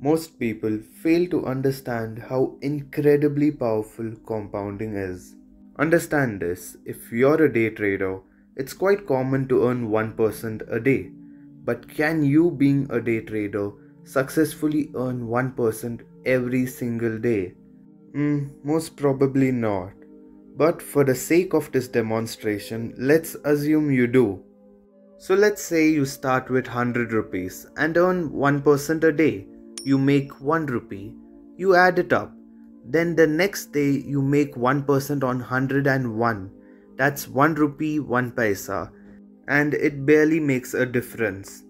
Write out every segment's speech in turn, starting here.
Most people fail to understand how incredibly powerful compounding is. Understand this if you're a day trader, it's quite common to earn 1% a day. But can you, being a day trader, successfully earn 1% every single day? Mm, most probably not. But for the sake of this demonstration, let's assume you do. So let's say you start with 100 rupees and earn 1% a day. You make 1 rupee. You add it up. Then the next day you make 1% on 101. That's 1 rupee 1 paisa. And it barely makes a difference.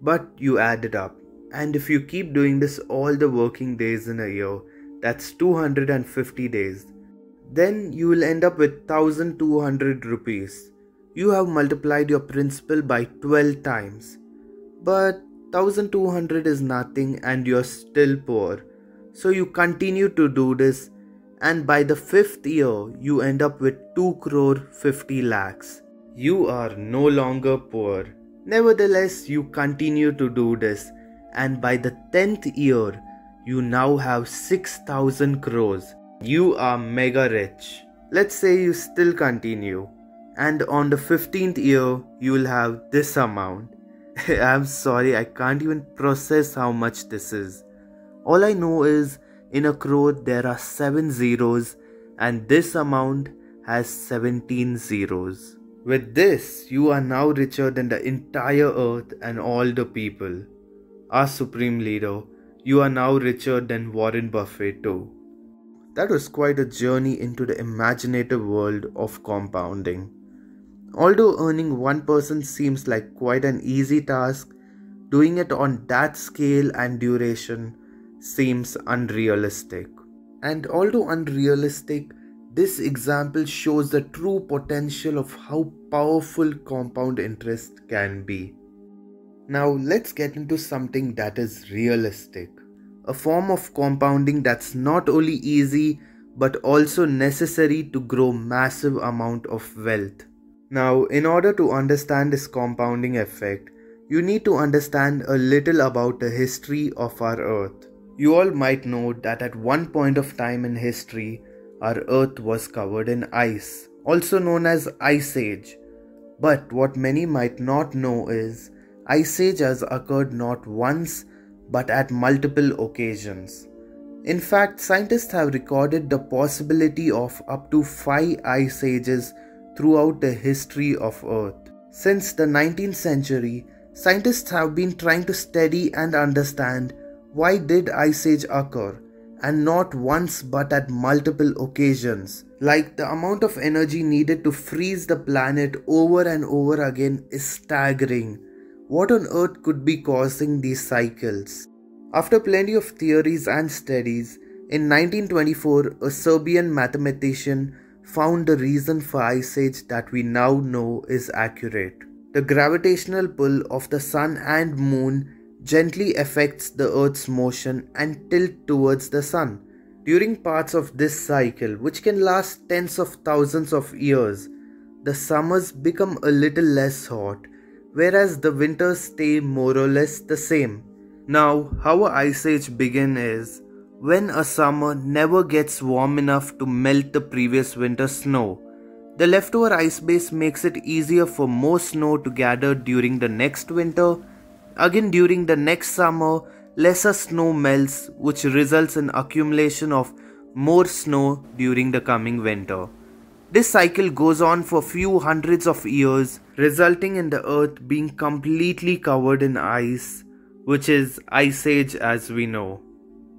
But you add it up. And if you keep doing this all the working days in a year, that's 250 days. Then you will end up with 1200 rupees. You have multiplied your principal by 12 times. But 1200 is nothing and you're still poor. So you continue to do this and by the fifth year you end up with 2 crore 50 lakhs. You are no longer poor. Nevertheless, you continue to do this and by the 10th year you now have 6000 crores. You are mega rich. Let's say you still continue and on the 15th year you will have this amount. I'm sorry, I can't even process how much this is. All I know is in a crore there are 7 zeros and this amount has 17 zeros. With this, you are now richer than the entire earth and all the people. Our supreme leader, you are now richer than Warren Buffett too. That was quite a journey into the imaginative world of compounding. Although earning 1% person seems like quite an easy task, doing it on that scale and duration seems unrealistic. And although unrealistic, this example shows the true potential of how powerful compound interest can be. Now, let's get into something that is realistic a form of compounding that's not only easy but also necessary to grow massive amount of wealth. Now, in order to understand this compounding effect, you need to understand a little about the history of our earth. You all might know that at one point of time in history, our earth was covered in ice, also known as Ice Age. But what many might not know is Ice Age has occurred not once but at multiple occasions. In fact, scientists have recorded the possibility of up to 5 ice ages throughout the history of Earth. Since the 19th century, scientists have been trying to study and understand why did ice age occur and not once but at multiple occasions. Like the amount of energy needed to freeze the planet over and over again is staggering. What on earth could be causing these cycles? After plenty of theories and studies, in 1924 a Serbian mathematician found the reason for Ice Age that we now know is accurate. The gravitational pull of the sun and moon gently affects the earth's motion and tilt towards the sun. During parts of this cycle, which can last tens of thousands of years, the summers become a little less hot whereas the winters stay more or less the same. Now, how ice age begin is when a summer never gets warm enough to melt the previous winter snow. The leftover ice base makes it easier for more snow to gather during the next winter. Again, during the next summer, lesser snow melts, which results in accumulation of more snow during the coming winter. This cycle goes on for few hundreds of years, resulting in the earth being completely covered in ice, which is ice age as we know.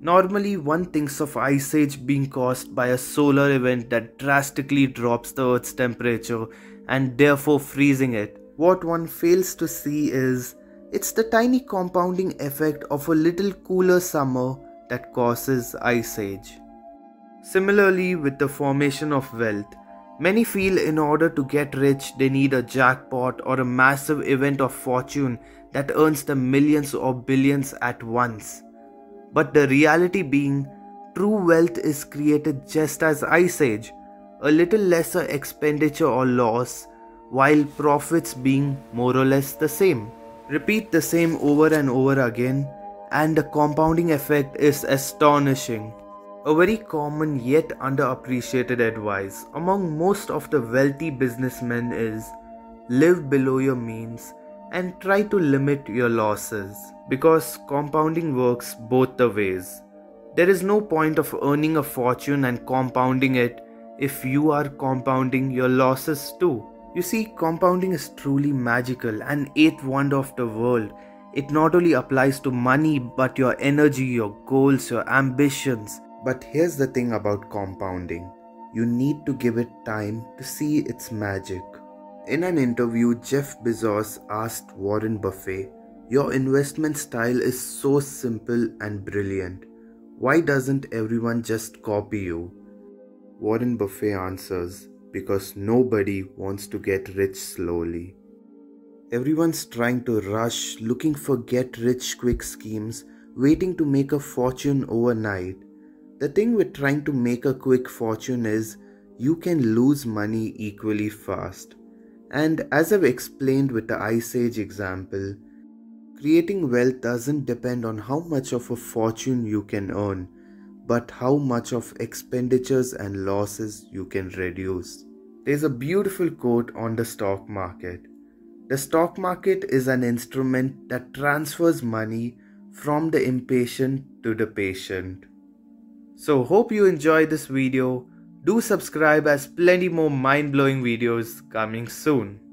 Normally, one thinks of ice age being caused by a solar event that drastically drops the earth's temperature and therefore freezing it. What one fails to see is it's the tiny compounding effect of a little cooler summer that causes ice age. Similarly, with the formation of wealth, Many feel in order to get rich, they need a jackpot or a massive event of fortune that earns them millions or billions at once. But the reality being, true wealth is created just as Ice Age, a little lesser expenditure or loss, while profits being more or less the same. Repeat the same over and over again, and the compounding effect is astonishing. A very common yet underappreciated advice among most of the wealthy businessmen is live below your means and try to limit your losses because compounding works both the ways. There is no point of earning a fortune and compounding it if you are compounding your losses too. You see, compounding is truly magical and eighth wonder of the world. It not only applies to money but your energy, your goals, your ambitions. But here's the thing about compounding you need to give it time to see its magic. In an interview, Jeff Bezos asked Warren Buffett, Your investment style is so simple and brilliant. Why doesn't everyone just copy you? Warren Buffett answers, Because nobody wants to get rich slowly. Everyone's trying to rush, looking for get rich quick schemes, waiting to make a fortune overnight. The thing with trying to make a quick fortune is you can lose money equally fast. And as I've explained with the Ice Age example, creating wealth doesn't depend on how much of a fortune you can earn but how much of expenditures and losses you can reduce. There's a beautiful quote on the stock market. The stock market is an instrument that transfers money from the impatient to the patient. So hope you enjoyed this video. Do subscribe as plenty more mind-blowing videos coming soon.